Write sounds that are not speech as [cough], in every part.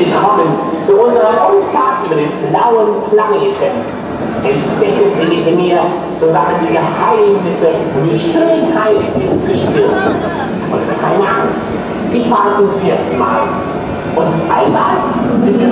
Willkommen zu unserer Rundfahrt über den blauen Planeten. Entdecke Sie mit mir zusammen die Geheimnisse und die Schönheit des Gestirns. Und keine Angst, ich fahre zum vierten Mal. Und einmal sind wir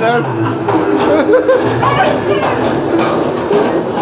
sir. [laughs]